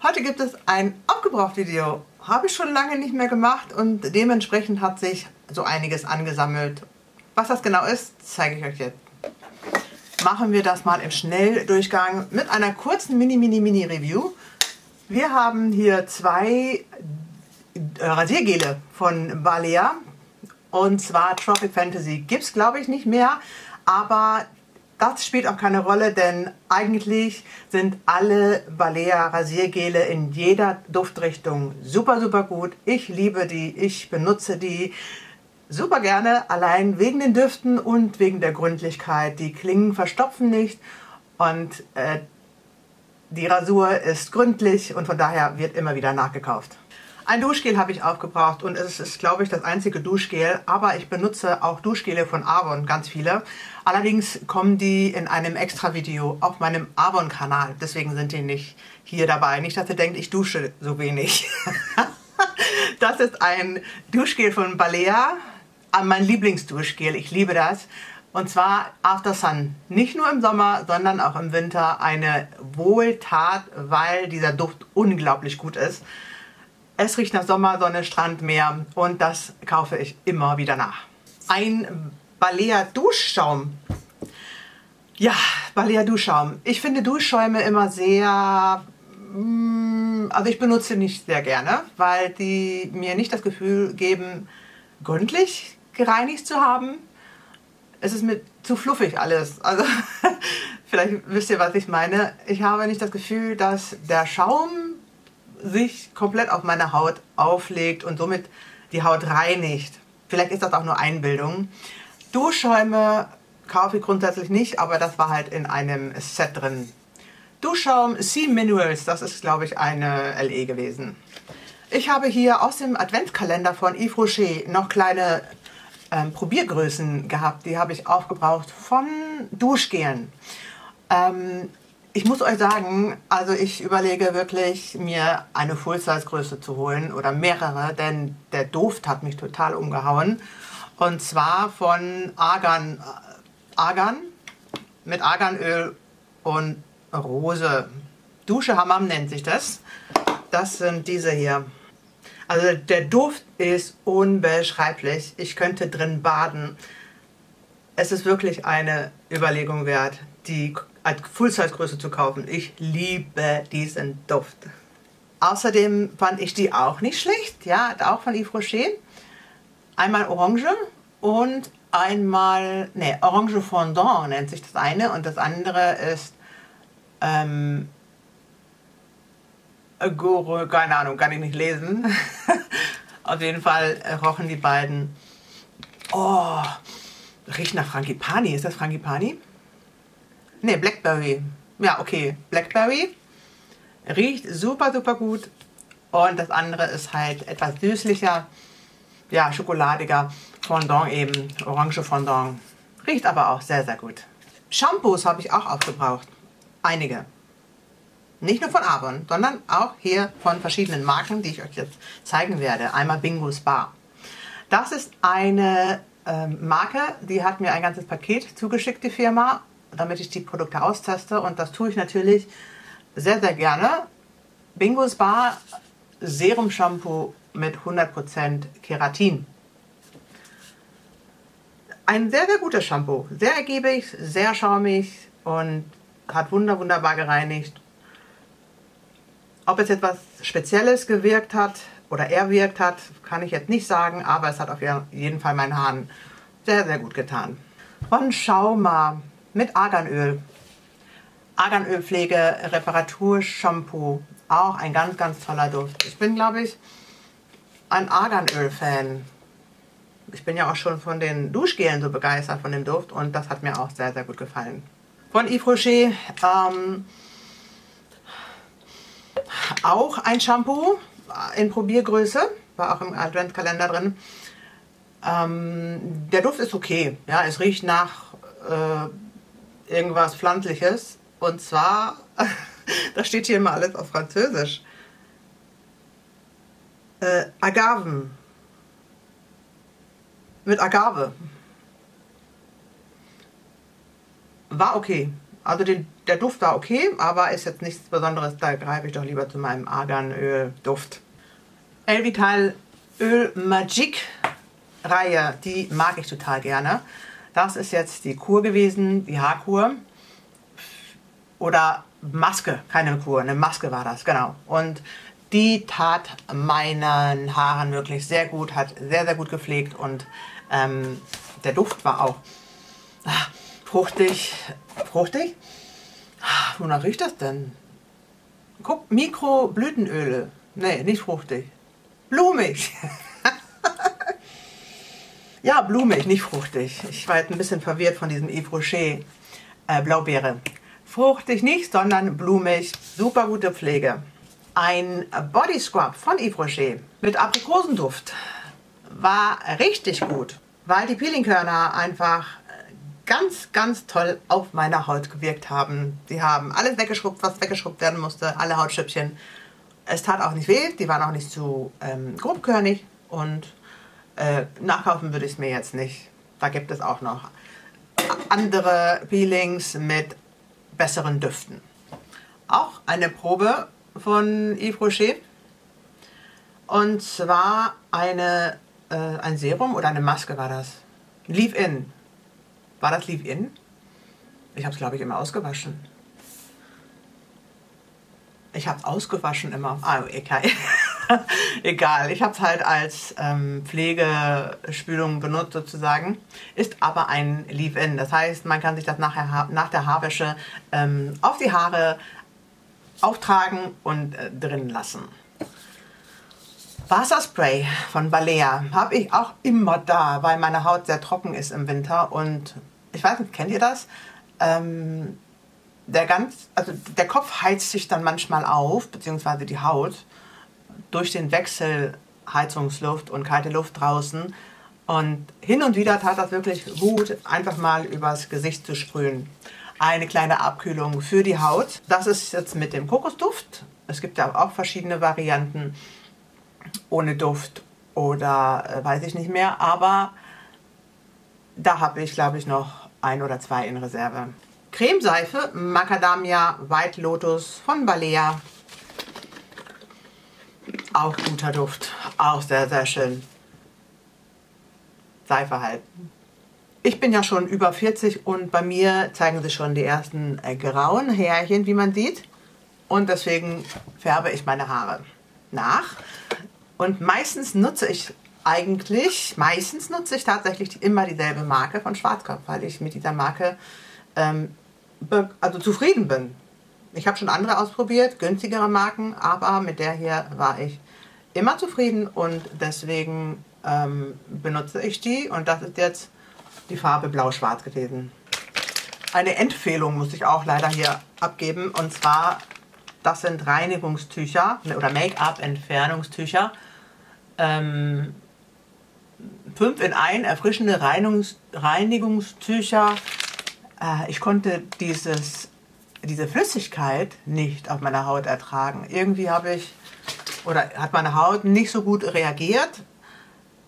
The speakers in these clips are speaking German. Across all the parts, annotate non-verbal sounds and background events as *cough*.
Heute gibt es ein Abgebraucht-Video. Habe ich schon lange nicht mehr gemacht und dementsprechend hat sich so einiges angesammelt. Was das genau ist, zeige ich euch jetzt. Machen wir das mal im Schnelldurchgang mit einer kurzen Mini-Mini-Mini-Review. Wir haben hier zwei Rasiergele von Balea und zwar Tropic Fantasy. Gibt es glaube ich nicht mehr, aber das spielt auch keine Rolle, denn eigentlich sind alle Balea Rasiergele in jeder Duftrichtung super, super gut. Ich liebe die, ich benutze die super gerne, allein wegen den Düften und wegen der Gründlichkeit. Die Klingen verstopfen nicht und äh, die Rasur ist gründlich und von daher wird immer wieder nachgekauft. Ein Duschgel habe ich aufgebraucht und es ist, glaube ich, das einzige Duschgel, aber ich benutze auch Duschgele von Avon, ganz viele. Allerdings kommen die in einem extra Video auf meinem Avon-Kanal, deswegen sind die nicht hier dabei. Nicht, dass ihr denkt, ich dusche so wenig. *laughs* das ist ein Duschgel von Balea, äh, mein Lieblingsduschgel, ich liebe das. Und zwar After Sun. Nicht nur im Sommer, sondern auch im Winter eine Wohltat, weil dieser Duft unglaublich gut ist. Es riecht nach Sommer, Sonne, Strand, Meer und das kaufe ich immer wieder nach. Ein Balea Duschschaum. Ja, Balea Duschschaum. Ich finde Duschschäume immer sehr... Mm, also ich benutze nicht sehr gerne, weil die mir nicht das Gefühl geben, gründlich gereinigt zu haben. Es ist mir zu fluffig alles. Also *laughs* vielleicht wisst ihr, was ich meine. Ich habe nicht das Gefühl, dass der Schaum sich komplett auf meine Haut auflegt und somit die Haut reinigt. Vielleicht ist das auch nur Einbildung. Duschschäume kaufe ich grundsätzlich nicht, aber das war halt in einem Set drin. Duschschaum Sea Minerals, das ist glaube ich eine LE gewesen. Ich habe hier aus dem Adventskalender von Yves Rocher noch kleine ähm, Probiergrößen gehabt. Die habe ich aufgebraucht von Duschgelen. Ähm, ich muss euch sagen, also ich überlege wirklich, mir eine Full-Size-Größe zu holen oder mehrere, denn der Duft hat mich total umgehauen. Und zwar von Argan, äh, Argan mit Arganöl und Rose. Dusche Hammam nennt sich das. Das sind diese hier. Also der Duft ist unbeschreiblich. Ich könnte drin baden. Es ist wirklich eine Überlegung wert, die als Full-Size-Größe zu kaufen. Ich liebe diesen Duft. Außerdem fand ich die auch nicht schlecht, ja, auch von Yves Rocher. Einmal Orange und einmal, ne, Orange Fondant nennt sich das eine und das andere ist, ähm, Gore, keine Ahnung, kann ich nicht lesen. *laughs* Auf jeden Fall rochen die beiden. Oh, riecht nach Frangipani. Ist das Frangipani? Ne, Blackberry. Ja, okay. Blackberry. Riecht super, super gut. Und das andere ist halt etwas süßlicher. Ja, schokoladiger. Fondant eben. Orange Fondant. Riecht aber auch sehr, sehr gut. Shampoos habe ich auch aufgebraucht. Einige. Nicht nur von Avon, sondern auch hier von verschiedenen Marken, die ich euch jetzt zeigen werde. Einmal Bingo Spa. Das ist eine ähm, Marke, die hat mir ein ganzes Paket zugeschickt, die Firma damit ich die Produkte austeste. Und das tue ich natürlich sehr, sehr gerne. Bingo Spa Serum Shampoo mit 100% Keratin. Ein sehr, sehr gutes Shampoo. Sehr ergiebig, sehr schaumig und hat wunder, wunderbar gereinigt. Ob es etwas Spezielles gewirkt hat oder erwirkt hat, kann ich jetzt nicht sagen, aber es hat auf jeden Fall meinen Haaren sehr, sehr gut getan. Von Schauma mit Arganöl. Arganölpflege, Reparatur, Shampoo. Auch ein ganz, ganz toller Duft. Ich bin, glaube ich, ein Arganöl-Fan. Ich bin ja auch schon von den Duschgelen so begeistert von dem Duft und das hat mir auch sehr, sehr gut gefallen. Von Yves Rocher ähm, auch ein Shampoo in Probiergröße, war auch im Adventkalender drin. Ähm, der Duft ist okay, ja, es riecht nach äh, irgendwas Pflanzliches. Und zwar, *laughs* da steht hier immer alles auf Französisch. Äh, Agaven. Mit Agave. War okay. Also den, der Duft war okay, aber ist jetzt nichts Besonderes. Da greife ich doch lieber zu meinem Arganöl-Duft. Elvital Öl Magic Reihe, die mag ich total gerne. Das ist jetzt die Kur gewesen, die Haarkur. Oder Maske, keine Kur, eine Maske war das, genau. Und die tat meinen Haaren wirklich sehr gut, hat sehr, sehr gut gepflegt und ähm, der Duft war auch ach, fruchtig. Fruchtig? Ach, wonach riecht das denn? Guck, Mikroblütenöle. Nee, nicht fruchtig. Blumig. *laughs* ja, blumig, nicht fruchtig. Ich war jetzt ein bisschen verwirrt von diesem Yves Rocher äh, Blaubeere. Fruchtig nicht, sondern blumig. Super gute Pflege. Ein Body Scrub von Yves Rocher mit Aprikosenduft war richtig gut, weil die Peelingkörner einfach ganz, ganz toll auf meiner Haut gewirkt haben. Die haben alles weggeschrubbt, was weggeschrubbt werden musste, alle Hautschüppchen. Es tat auch nicht weh, die waren auch nicht zu ähm, grobkörnig und äh, nachkaufen würde ich es mir jetzt nicht. Da gibt es auch noch andere Peelings mit besseren Düften. Auch eine Probe von Yves Rocher. Und zwar eine, äh, ein Serum oder eine Maske war das. Leave-In. War das Leave-In? Ich habe es, glaube ich, immer ausgewaschen. Ich habe es ausgewaschen immer. Ah, okay. *laughs* Egal, ich habe es halt als ähm, Pflegespülung benutzt sozusagen. Ist aber ein Leave-In. Das heißt, man kann sich das nachher nach der Haarwäsche ähm, auf die Haare auftragen und äh, drin lassen. Wasserspray von Balea habe ich auch immer da, weil meine Haut sehr trocken ist im Winter und ich weiß nicht, kennt ihr das? Ähm, der, ganz, also der Kopf heizt sich dann manchmal auf, beziehungsweise die Haut, durch den Wechsel Heizungsluft und kalte Luft draußen. Und hin und wieder tat das wirklich gut, einfach mal übers Gesicht zu sprühen. Eine kleine Abkühlung für die Haut. Das ist jetzt mit dem Kokosduft. Es gibt ja auch verschiedene Varianten ohne Duft oder äh, weiß ich nicht mehr. Aber da habe ich, glaube ich, noch ein oder zwei in Reserve. Cremeseife Macadamia White Lotus von Balea. Auch guter Duft. Auch sehr, sehr schön. Seife halt. Ich bin ja schon über 40 und bei mir zeigen sich schon die ersten äh, grauen Härchen, wie man sieht. Und deswegen färbe ich meine Haare nach. Und meistens nutze ich eigentlich, meistens nutze ich tatsächlich immer dieselbe Marke von Schwarzkopf, weil ich mit dieser Marke ähm, also zufrieden bin. Ich habe schon andere ausprobiert, günstigere Marken, aber mit der hier war ich immer zufrieden und deswegen ähm, benutze ich die und das ist jetzt die Farbe Blau-Schwarz gewesen. Eine Empfehlung muss ich auch leider hier abgeben und zwar, das sind Reinigungstücher oder Make-up-Entfernungstücher. Ähm, 5 in 1 erfrischende Reinigungs Reinigungstücher. Äh, ich konnte dieses, diese Flüssigkeit nicht auf meiner Haut ertragen. Irgendwie habe ich oder hat meine Haut nicht so gut reagiert,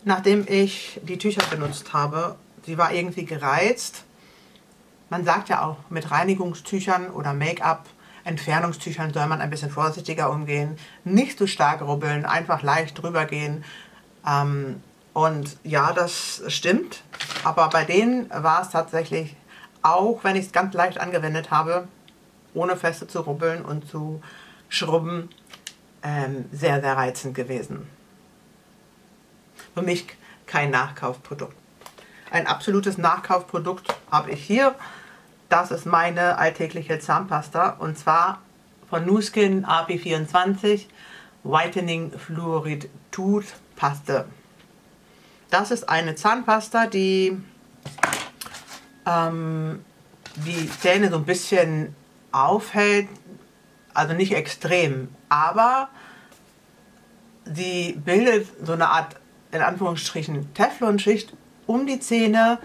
nachdem ich die Tücher benutzt habe. Sie war irgendwie gereizt. Man sagt ja auch, mit Reinigungstüchern oder Make-up, Entfernungstüchern soll man ein bisschen vorsichtiger umgehen. Nicht zu stark rubbeln, einfach leicht drüber gehen. Ähm, und ja, das stimmt. Aber bei denen war es tatsächlich, auch wenn ich es ganz leicht angewendet habe, ohne feste zu rubbeln und zu schrubben, ähm, sehr, sehr reizend gewesen. Für mich kein Nachkaufprodukt. Ein absolutes Nachkaufprodukt habe ich hier. Das ist meine alltägliche Zahnpasta und zwar von Nuskin AP24 Whitening Fluorid Tooth Paste. Das ist eine Zahnpasta, die ähm, die Zähne so ein bisschen aufhält, also nicht extrem, aber sie bildet so eine Art, in Anführungsstrichen, Teflonschicht um die Zähne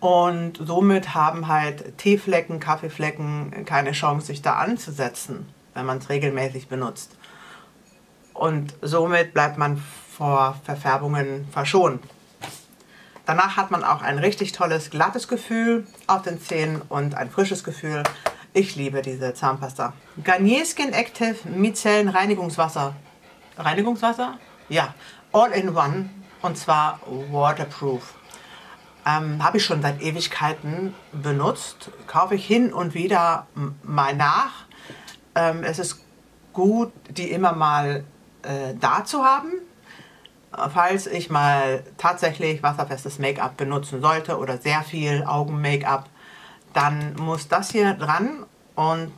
und somit haben halt Teeflecken, Kaffeeflecken keine Chance, sich da anzusetzen, wenn man es regelmäßig benutzt. Und somit bleibt man vor Verfärbungen verschont. Danach hat man auch ein richtig tolles, glattes Gefühl auf den Zähnen und ein frisches Gefühl. Ich liebe diese Zahnpasta. Garnier Skin Active Micellen Reinigungswasser. Reinigungswasser? Ja, all in one und zwar waterproof. Ähm, Habe ich schon seit Ewigkeiten benutzt. Kaufe ich hin und wieder mal nach. Ähm, es ist gut, die immer mal äh, da zu haben, falls ich mal tatsächlich wasserfestes Make-up benutzen sollte oder sehr viel Augen-Make-up, dann muss das hier dran und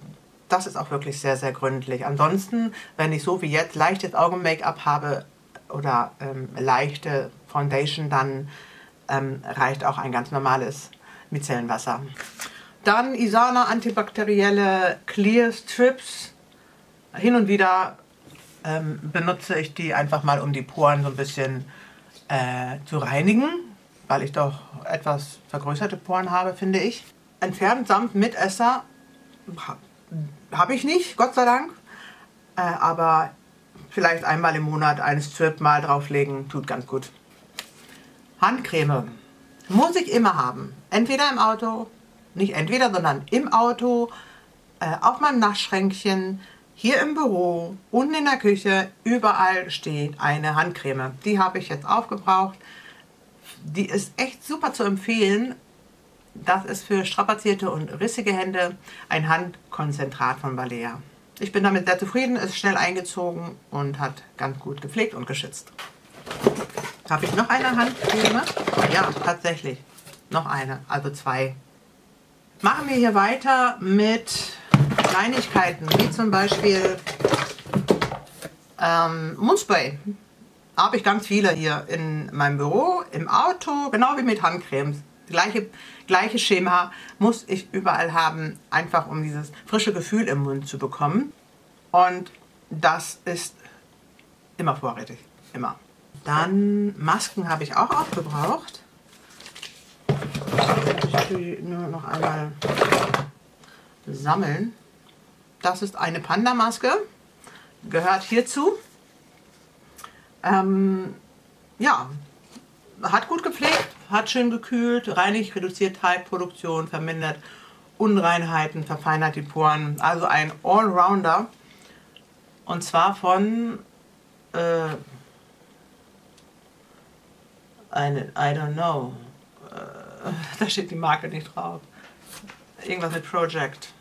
das ist auch wirklich sehr, sehr gründlich. Ansonsten, wenn ich so wie jetzt leichtes Augen-Make-up habe oder ähm, leichte Foundation, dann ähm, reicht auch ein ganz normales Micellenwasser. Dann Isana antibakterielle Clear Strips. Hin und wieder ähm, benutze ich die einfach mal, um die Poren so ein bisschen äh, zu reinigen, weil ich doch etwas vergrößerte Poren habe, finde ich. Entfernt samt Mitesser habe ich nicht, Gott sei Dank. Äh, aber vielleicht einmal im Monat einen Strip mal drauflegen, tut ganz gut. Handcreme muss ich immer haben. Entweder im Auto, nicht entweder, sondern im Auto, äh, auf meinem Naschschränkchen, hier im Büro, unten in der Küche, überall steht eine Handcreme. Die habe ich jetzt aufgebraucht. Die ist echt super zu empfehlen. Das ist für strapazierte und rissige Hände ein Handkonzentrat von Balea. Ich bin damit sehr zufrieden, ist schnell eingezogen und hat ganz gut gepflegt und geschützt. Habe ich noch eine Handcreme? Ja, tatsächlich. Noch eine, also zwei. Machen wir hier weiter mit Kleinigkeiten, wie zum Beispiel ähm, Mundspray. Habe ich ganz viele hier in meinem Büro, im Auto, genau wie mit Handcremes. Gleiche, gleiche Schema muss ich überall haben, einfach um dieses frische Gefühl im Mund zu bekommen. Und das ist immer vorrätig, immer. Dann Masken habe ich auch aufgebraucht. Ich will nur noch einmal sammeln. Das ist eine Panda-Maske, gehört hierzu. Ähm, ja, hat gut gepflegt, hat schön gekühlt, reinigt, reduziert Teigproduktion, vermindert Unreinheiten, verfeinert die Poren. Also ein Allrounder. Und zwar von äh, eine, I don't know. Äh, *laughs* da steht die Marke nicht drauf. Irgendwas mit Project.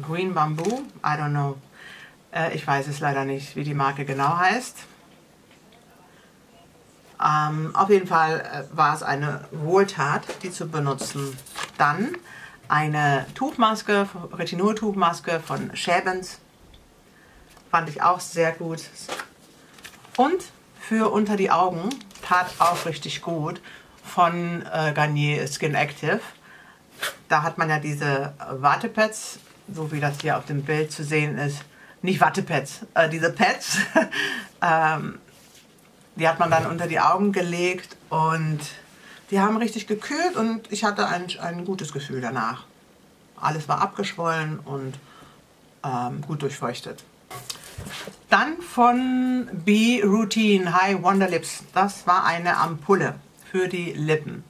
Green Bamboo, I don't know. Äh, ich weiß es leider nicht, wie die Marke genau heißt. Ähm, auf jeden Fall äh, war es eine Wohltat, die zu benutzen. Dann eine Tuchmaske, Retinol-Tuchmaske von Schäbens. Fand ich auch sehr gut. Und für unter die Augen tat auch richtig gut von äh, Garnier Skin Active. Da hat man ja diese Wattepads so wie das hier auf dem Bild zu sehen ist, nicht Wattepads, äh, diese Pads, *laughs* ähm, die hat man dann unter die Augen gelegt und die haben richtig gekühlt und ich hatte ein, ein gutes Gefühl danach. Alles war abgeschwollen und ähm, gut durchfeuchtet. Dann von B-Routine High Wonder Lips. Das war eine Ampulle für die Lippen.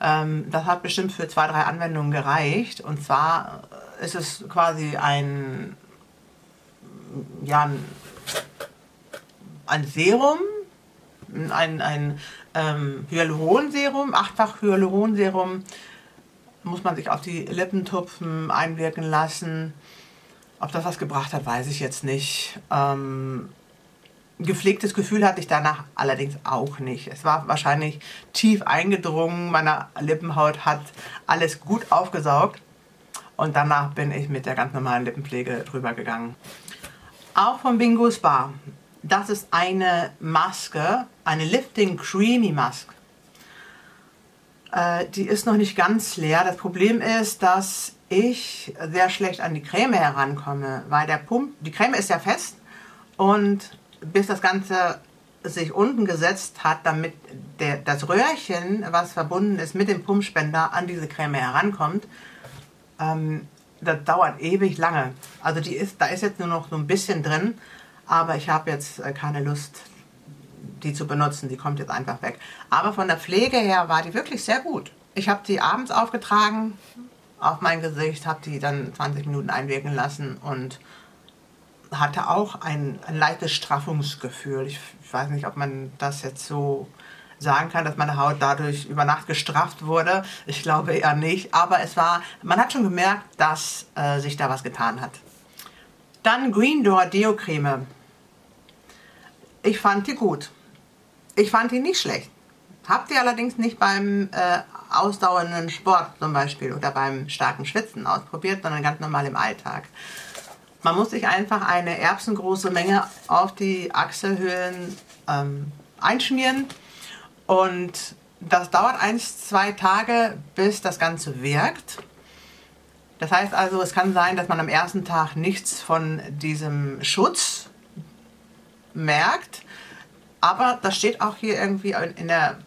Ähm, das hat bestimmt für zwei, drei Anwendungen gereicht. Und zwar ist es quasi ein, ja, ein Serum, ein, ein ähm, Hyaluronserum, achtfach Hyaluronserum, muss man sich auf die Lippen tupfen, einwirken lassen. Ob das was gebracht hat, weiß ich jetzt nicht. Ähm, gepflegtes Gefühl hatte ich danach allerdings auch nicht. Es war wahrscheinlich tief eingedrungen, meine Lippenhaut hat alles gut aufgesaugt. Und danach bin ich mit der ganz normalen Lippenpflege drüber gegangen. Auch von Bingo Spa. Das ist eine Maske, eine Lifting Creamy Mask. Äh, die ist noch nicht ganz leer. Das Problem ist, dass ich sehr schlecht an die Creme herankomme, weil der Pump, die Creme ist ja fest und bis das Ganze sich unten gesetzt hat, damit der, das Röhrchen, was verbunden ist mit dem Pumpspender, an diese Creme herankommt, ähm, das dauert ewig lange. Also die ist, da ist jetzt nur noch so ein bisschen drin, aber ich habe jetzt äh, keine Lust, die zu benutzen. Die kommt jetzt einfach weg. Aber von der Pflege her war die wirklich sehr gut. Ich habe die abends aufgetragen auf mein Gesicht, habe die dann 20 Minuten einwirken lassen und hatte auch ein, ein leichtes Straffungsgefühl. Ich, ich, weiß nicht, ob man das jetzt so sagen kann, dass meine Haut dadurch über Nacht gestrafft wurde. Ich glaube eher nicht. Aber es war, man hat schon gemerkt, dass äh, sich da was getan hat. Dann Green Door Deo Creme. Ich fand die gut. Ich fand die nicht schlecht. Habt ihr allerdings nicht beim äh, ausdauernden Sport zum Beispiel oder beim starken Schwitzen ausprobiert, sondern ganz normal im Alltag. Man muss sich einfach eine erbsengroße Menge auf die Achselhöhlen ähm, einschmieren und das dauert eins, zwei Tage, bis das Ganze wirkt. Das heißt also, es kann sein, dass man am ersten Tag nichts von diesem Schutz merkt. Aber das steht auch hier irgendwie in der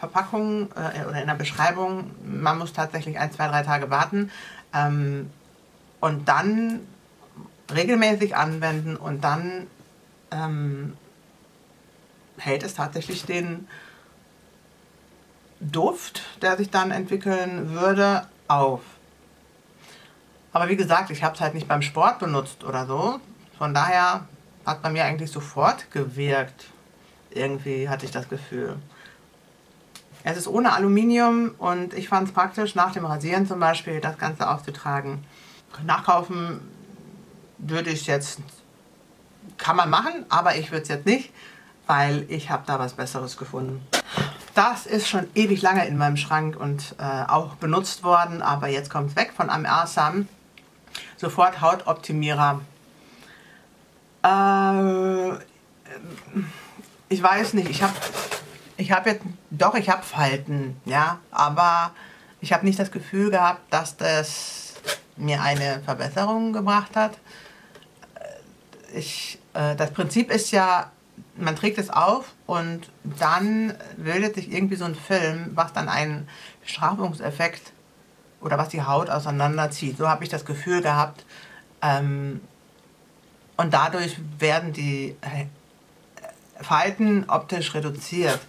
Verpackung äh, oder in der Beschreibung. Man muss tatsächlich ein, zwei, drei Tage warten ähm, und dann regelmäßig anwenden und dann ähm, hält es tatsächlich den Duft, der sich dann entwickeln würde, auf. Aber wie gesagt, ich habe es halt nicht beim Sport benutzt oder so. Von daher hat bei mir eigentlich sofort gewirkt. Irgendwie hatte ich das Gefühl. Es ist ohne Aluminium und ich fand es praktisch, nach dem Rasieren zum Beispiel das Ganze aufzutragen. Nachkaufen würde ich jetzt, kann man machen, aber ich würde es jetzt nicht, weil ich habe da was Besseres gefunden. Das ist schon ewig lange in meinem Schrank und äh, auch benutzt worden, aber jetzt kommt es weg von Am Sofort Hautoptimierer. Äh, ich weiß nicht, ich habe ich hab jetzt, doch, ich habe Falten, ja, aber ich habe nicht das Gefühl gehabt, dass das mir eine Verbesserung gebracht hat. Ich, äh, das Prinzip ist ja, man trägt es auf und dann bildet sich irgendwie so ein Film, was dann einen Strafungseffekt oder was die Haut auseinanderzieht. So habe ich das Gefühl gehabt. Ähm, und dadurch werden die äh, Falten optisch reduziert.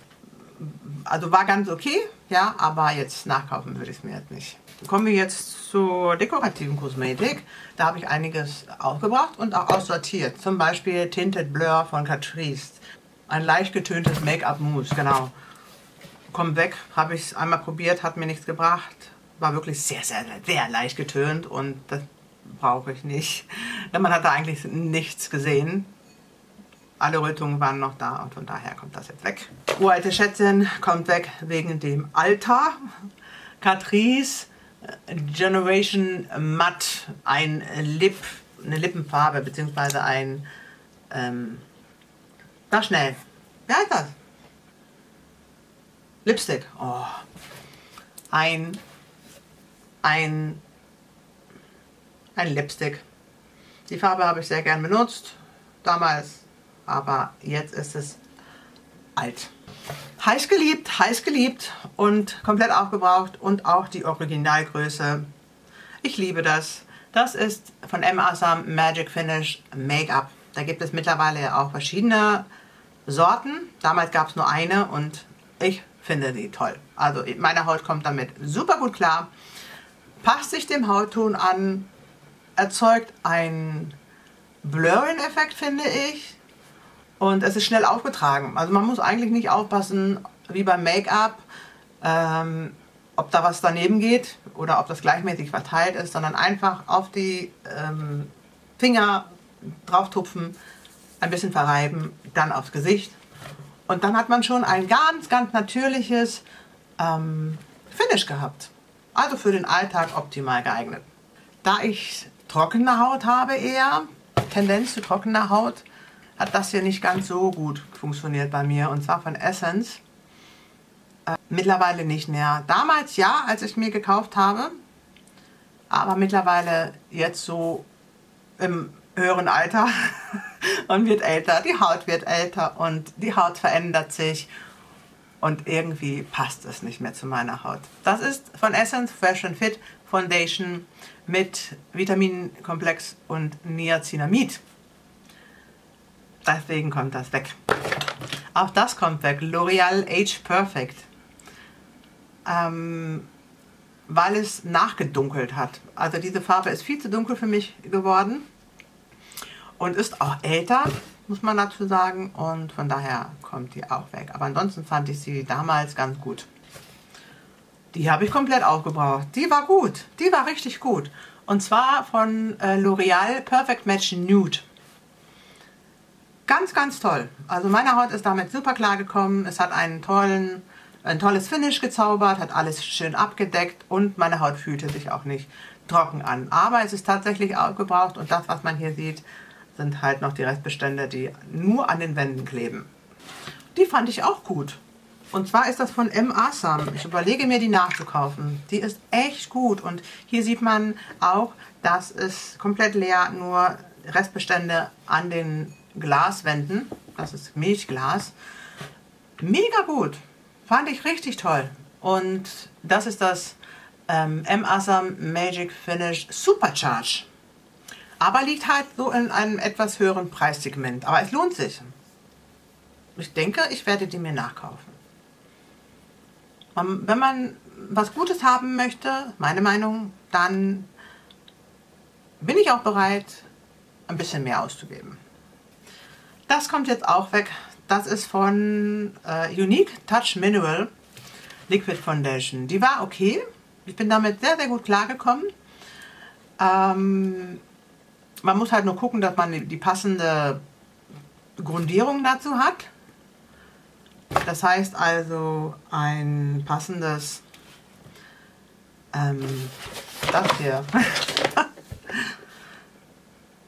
Also war ganz okay, ja, aber jetzt nachkaufen würde ich es mir jetzt nicht. Kommen wir jetzt zur dekorativen Kosmetik. Da habe ich einiges aufgebracht und auch aussortiert. Zum Beispiel Tinted Blur von Catrice. Ein leicht getöntes Make-up-Mousse, genau. Kommt weg, habe ich es einmal probiert, hat mir nichts gebracht. War wirklich sehr, sehr, sehr leicht getönt und das brauche ich nicht. Man hat da eigentlich nichts gesehen. Alle Rötungen waren noch da und von daher kommt das jetzt weg. Uralte Schätzchen kommt weg wegen dem Alter. Catrice Generation Matte, ein Lip, eine Lippenfarbe, beziehungsweise ein, ähm, na schnell, wie heißt das? Lipstick, oh. Ein, ein, ein Lipstick. Die Farbe habe ich sehr gern benutzt, damals, aber jetzt ist es alt. Heiß geliebt, heiß geliebt und komplett aufgebraucht und auch die Originalgröße. Ich liebe das. Das ist von M. Asam Magic Finish Make-up. Da gibt es mittlerweile auch verschiedene Sorten. Damals gab es nur eine und ich finde sie toll. Also meine Haut kommt damit super gut klar. Passt sich dem Hautton an, erzeugt einen Blurring-Effekt, finde ich. Und es ist schnell aufgetragen. Also man muss eigentlich nicht aufpassen, wie beim Make-up, ähm, ob da was daneben geht oder ob das gleichmäßig verteilt ist, sondern einfach auf die ähm, Finger drauf tupfen, ein bisschen verreiben, dann aufs Gesicht. Und dann hat man schon ein ganz, ganz natürliches ähm, Finish gehabt. Also für den Alltag optimal geeignet. Da ich trockene Haut habe eher, Tendenz zu trockener Haut, hat das hier nicht ganz so gut funktioniert bei mir. Und zwar von Essence. Äh, mittlerweile nicht mehr. Damals ja, als ich mir gekauft habe. Aber mittlerweile jetzt so im höheren Alter. *laughs* Man wird älter, die Haut wird älter und die Haut verändert sich. Und irgendwie passt es nicht mehr zu meiner Haut. Das ist von Essence Fresh and Fit Foundation mit Vitaminkomplex und Niacinamid. Deswegen kommt das weg. Auch das kommt weg. L'Oreal Age Perfect. Ähm, weil es nachgedunkelt hat. Also diese Farbe ist viel zu dunkel für mich geworden und ist auch älter, muss man dazu sagen. Und von daher kommt die auch weg. Aber ansonsten fand ich sie damals ganz gut. Die habe ich komplett aufgebraucht. Die war gut. Die war richtig gut. Und zwar von äh, L'Oreal Perfect Match Nude. Ganz, ganz toll. Also meine Haut ist damit super klar gekommen. Es hat einen tollen, ein tolles Finish gezaubert, hat alles schön abgedeckt und meine Haut fühlte sich auch nicht trocken an. Aber es ist tatsächlich aufgebraucht und das, was man hier sieht, sind halt noch die Restbestände, die nur an den Wänden kleben. Die fand ich auch gut. Und zwar ist das von M. Asam. Ich überlege mir, die nachzukaufen. Die ist echt gut. Und hier sieht man auch, dass es komplett leer nur Restbestände an den Glaswänden. Das ist Milchglas. Mega gut. Fand ich richtig toll. Und das ist das ähm, M. Asam Magic Finish Supercharge. Aber liegt halt so in einem etwas höheren Preissegment. Aber es lohnt sich. Ich denke, ich werde die mir nachkaufen. Wenn man was Gutes haben möchte, meine Meinung, dann bin ich auch bereit, ein bisschen mehr auszugeben. Das kommt jetzt auch weg. Das ist von äh, Unique Touch Mineral Liquid Foundation. Die war okay. Ich bin damit sehr, sehr gut klargekommen. Ähm, man muss halt nur gucken, dass man die passende Grundierung dazu hat. Das heißt also ein passendes, ähm, das hier. *laughs*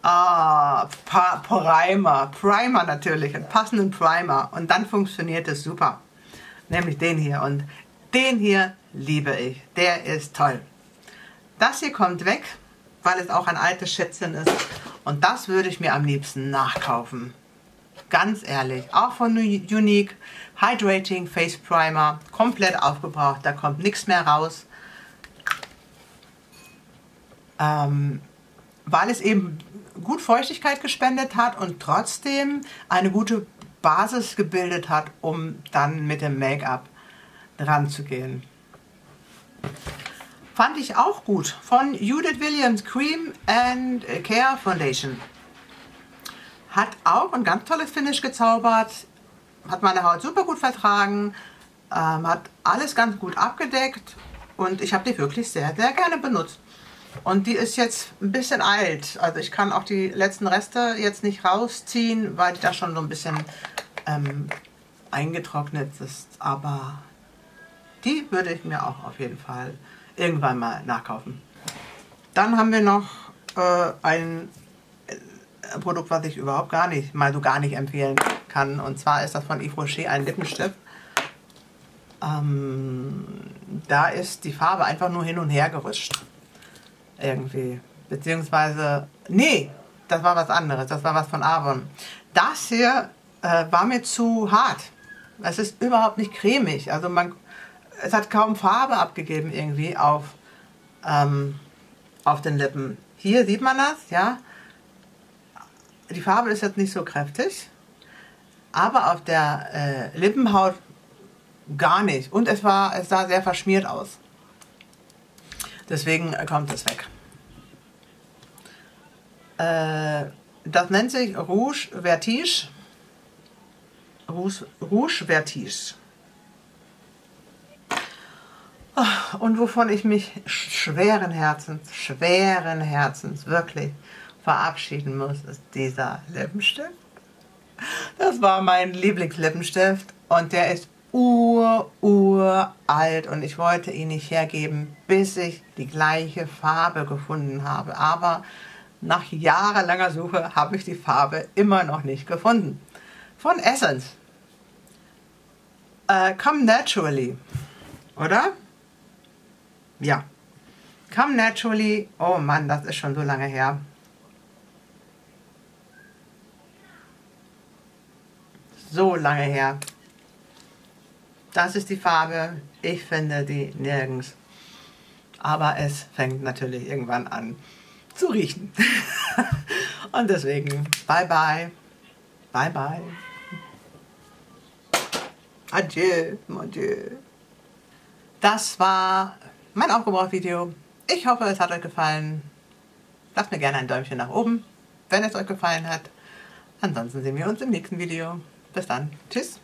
ah, pa Primer, Primer natürlich, einen passenden Primer. Und dann funktioniert es super. Nämlich den hier. Und den hier liebe ich. Der ist toll. Das hier kommt weg, weil es auch ein altes Schätzchen ist. Und das würde ich mir am liebsten nachkaufen. Ganz ehrlich, auch von Unique Hydrating Face Primer, komplett aufgebraucht, da kommt nichts mehr raus. Ähm, weil es eben gut Feuchtigkeit gespendet hat und trotzdem eine gute Basis gebildet hat, um dann mit dem Make-up dran zu gehen. Fand ich auch gut von Judith Williams Cream and Care Foundation. Hat auch ein ganz tolles Finish gezaubert. Hat meine Haut super gut vertragen. Ähm, hat alles ganz gut abgedeckt. Und ich habe die wirklich sehr, sehr gerne benutzt. Und die ist jetzt ein bisschen alt. Also ich kann auch die letzten Reste jetzt nicht rausziehen, weil die da schon so ein bisschen ähm, eingetrocknet ist. Aber die würde ich mir auch auf jeden Fall irgendwann mal nachkaufen. Dann haben wir noch äh, ein Produkt, was ich überhaupt gar nicht, mal so gar nicht empfehlen kann. Und zwar ist das von Yves Rocher ein Lippenstift. Ähm, da ist die Farbe einfach nur hin und her gerutscht. Irgendwie. Beziehungsweise, nee, das war was anderes. Das war was von Avon. Das hier äh, war mir zu hart. Es ist überhaupt nicht cremig. Also man, es hat kaum Farbe abgegeben irgendwie auf, ähm, auf den Lippen. Hier sieht man das, ja die Farbe ist jetzt nicht so kräftig, aber auf der äh, Lippenhaut gar nicht. Und es, war, es sah sehr verschmiert aus. Deswegen kommt es weg. Äh, das nennt sich Rouge Vertige. Rouge, Rouge Vertige. Und wovon ich mich schweren Herzens, schweren Herzens, wirklich verabschieden muss, ist dieser Lippenstift. Das war mein Lieblingslippenstift und der ist ur, uralt und ich wollte ihn nicht hergeben, bis ich die gleiche Farbe gefunden habe. Aber nach jahrelanger Suche habe ich die Farbe immer noch nicht gefunden. Von Essence. Äh, Come Naturally. Oder? Ja. Come Naturally. Oh Mann, das ist schon so lange her. so lange her. Das ist die Farbe. Ich finde die nirgends. Aber es fängt natürlich irgendwann an zu riechen. *laughs* Und deswegen, bye bye. Bye bye. Adieu, mon Dieu. Das war mein Aufgebraucht-Video. Ich hoffe, es hat euch gefallen. Lasst mir gerne ein Däumchen nach oben, wenn es euch gefallen hat. Ansonsten sehen wir uns im nächsten Video. Bis dann. Tschüss.